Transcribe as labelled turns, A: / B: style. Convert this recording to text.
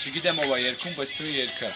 A: Չգիտեմ ով է երգում, բայց թույ երգը։